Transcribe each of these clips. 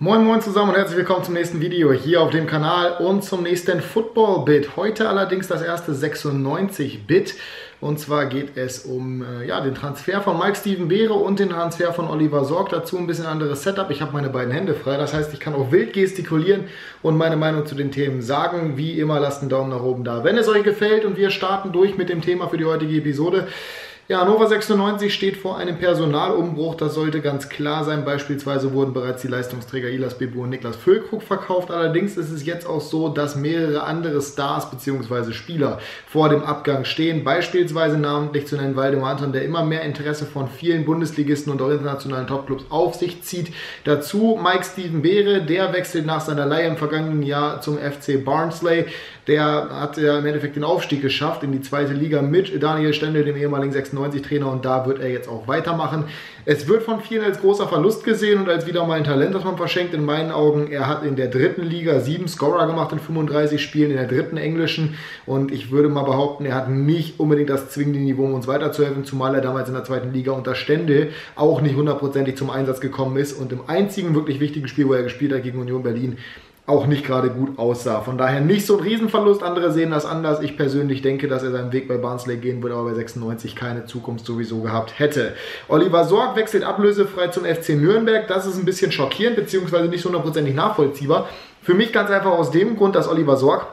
Moin Moin zusammen und herzlich willkommen zum nächsten Video hier auf dem Kanal und zum nächsten Football-Bit. Heute allerdings das erste 96-Bit und zwar geht es um äh, ja, den Transfer von Mike Steven Beere und den Transfer von Oliver Sorg. Dazu ein bisschen anderes Setup. Ich habe meine beiden Hände frei, das heißt ich kann auch wild gestikulieren und meine Meinung zu den Themen sagen. Wie immer lasst einen Daumen nach oben da, wenn es euch gefällt und wir starten durch mit dem Thema für die heutige Episode. Ja, Hannover 96 steht vor einem Personalumbruch, das sollte ganz klar sein. Beispielsweise wurden bereits die Leistungsträger Ilas Bebu und Niklas Füllkrug verkauft. Allerdings ist es jetzt auch so, dass mehrere andere Stars bzw. Spieler vor dem Abgang stehen. Beispielsweise namentlich zu nennen Waldemar Anton, der immer mehr Interesse von vielen Bundesligisten und auch internationalen Topclubs auf sich zieht. Dazu Mike Steven Beere, der wechselt nach seiner Leihe im vergangenen Jahr zum FC Barnsley. Der hat ja im Endeffekt den Aufstieg geschafft in die zweite Liga mit Daniel Stendel, dem ehemaligen 96-Trainer, und da wird er jetzt auch weitermachen. Es wird von vielen als großer Verlust gesehen und als wieder mal ein Talent, das man verschenkt. In meinen Augen, er hat in der dritten Liga sieben Scorer gemacht in 35 Spielen, in der dritten englischen. Und ich würde mal behaupten, er hat nicht unbedingt das zwingende Niveau, um uns weiterzuhelfen, zumal er damals in der zweiten Liga unter Stendel auch nicht hundertprozentig zum Einsatz gekommen ist. Und im einzigen wirklich wichtigen Spiel, wo er gespielt hat gegen Union Berlin, auch nicht gerade gut aussah. Von daher nicht so ein Riesenverlust. Andere sehen das anders. Ich persönlich denke, dass er seinen Weg bei Barnsley gehen würde, aber bei 96 keine Zukunft sowieso gehabt hätte. Oliver Sorg wechselt ablösefrei zum FC Nürnberg. Das ist ein bisschen schockierend, beziehungsweise nicht hundertprozentig nachvollziehbar. Für mich ganz einfach aus dem Grund, dass Oliver Sorg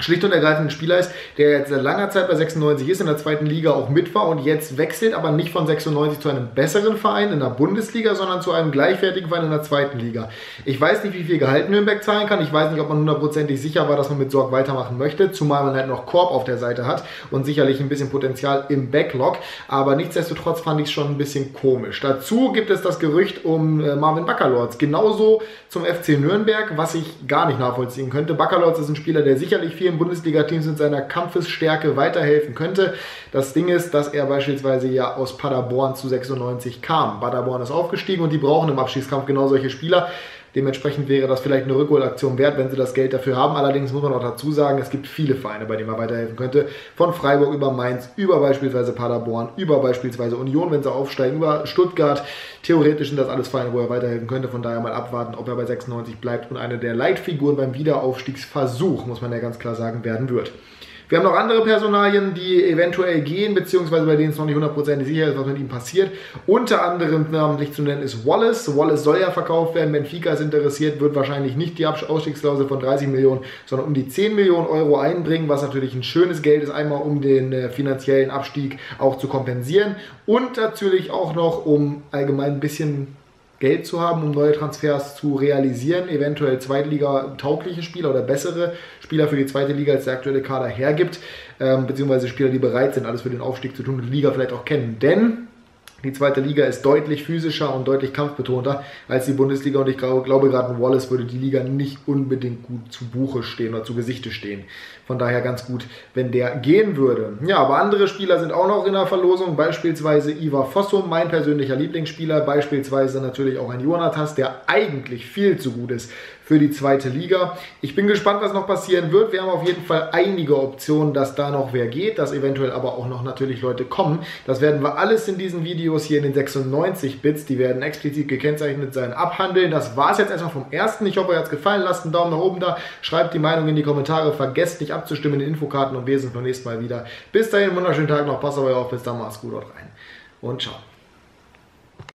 schlicht und ergreifend ein Spieler ist, der jetzt seit langer Zeit bei 96 ist, in der zweiten Liga auch mit war und jetzt wechselt, aber nicht von 96 zu einem besseren Verein in der Bundesliga, sondern zu einem gleichwertigen Verein in der zweiten Liga. Ich weiß nicht, wie viel Gehalt Nürnberg zahlen kann. Ich weiß nicht, ob man hundertprozentig sicher war, dass man mit Sorg weitermachen möchte, zumal man halt noch Korb auf der Seite hat und sicherlich ein bisschen Potenzial im Backlog. Aber nichtsdestotrotz fand ich es schon ein bisschen komisch. Dazu gibt es das Gerücht um äh, Marvin Baccalords. Genauso zum FC Nürnberg, was ich gar nicht nachvollziehen könnte. Baccalords ist ein Spieler, der sicherlich viel vielen Bundesliga-Teams in seiner Kampfesstärke weiterhelfen könnte. Das Ding ist, dass er beispielsweise ja aus Paderborn zu 96 kam. Paderborn ist aufgestiegen und die brauchen im Abschießkampf genau solche Spieler. Dementsprechend wäre das vielleicht eine Rückholaktion wert, wenn sie das Geld dafür haben. Allerdings muss man auch dazu sagen, es gibt viele Vereine, bei denen man weiterhelfen könnte. Von Freiburg über Mainz, über beispielsweise Paderborn, über beispielsweise Union, wenn sie aufsteigen, über Stuttgart. Theoretisch sind das alles Vereine, wo er weiterhelfen könnte. Von daher mal abwarten, ob er bei 96 bleibt und eine der Leitfiguren beim Wiederaufstiegsversuch, muss man ja ganz klar sagen, werden wird. Wir haben noch andere Personalien, die eventuell gehen, beziehungsweise bei denen es noch nicht hundertprozentig sicher ist, was mit ihm passiert. Unter anderem namentlich zu nennen ist Wallace. Wallace soll ja verkauft werden. Benfica ist interessiert, wird wahrscheinlich nicht die Ausstiegsklausel von 30 Millionen, sondern um die 10 Millionen Euro einbringen, was natürlich ein schönes Geld ist, einmal um den äh, finanziellen Abstieg auch zu kompensieren und natürlich auch noch, um allgemein ein bisschen Geld zu haben, um neue Transfers zu realisieren, eventuell Zweitliga-taugliche Spieler oder bessere Spieler für die zweite Liga, als der aktuelle Kader hergibt, ähm, beziehungsweise Spieler, die bereit sind, alles für den Aufstieg zu tun und die Liga vielleicht auch kennen. Denn die zweite Liga ist deutlich physischer und deutlich kampfbetonter als die Bundesliga und ich glaube, gerade in Wallace würde die Liga nicht unbedingt gut zu Buche stehen oder zu Gesichte stehen. Von daher ganz gut, wenn der gehen würde. Ja, aber andere Spieler sind auch noch in der Verlosung, beispielsweise Ivar Fossum, mein persönlicher Lieblingsspieler, beispielsweise natürlich auch ein Jonatas, der eigentlich viel zu gut ist für die zweite Liga. Ich bin gespannt, was noch passieren wird. Wir haben auf jeden Fall einige Optionen, dass da noch wer geht, dass eventuell aber auch noch natürlich Leute kommen. Das werden wir alles in diesen Videos hier in den 96 Bits, die werden explizit gekennzeichnet sein, abhandeln. Das war es jetzt erstmal vom ersten. Ich hoffe, euch hat es gefallen. Lasst einen Daumen nach oben da, schreibt die Meinung in die Kommentare, vergesst nicht abzustimmen in den Infokarten und wir sind beim nächsten Mal wieder. Bis dahin, wunderschönen Tag noch, passt auf euch auf, bis dann, macht's gut, haut rein und ciao.